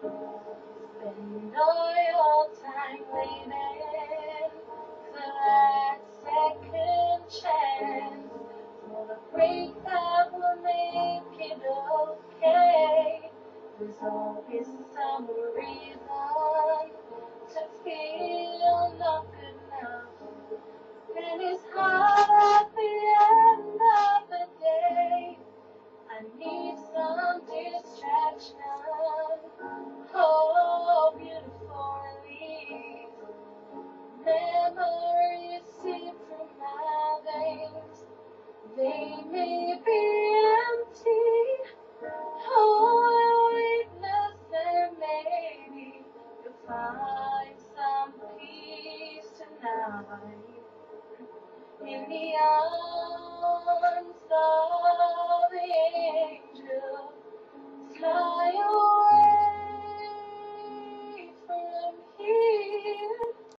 Spend all your time waiting for that second chance. For the break that will make it okay. There's always some reason to feel not good enough. And it's hard at the end of the day. I need some distraction. memories seep from my veins. They may be empty, or weakness there may be. You'll find some peace tonight in the eyes.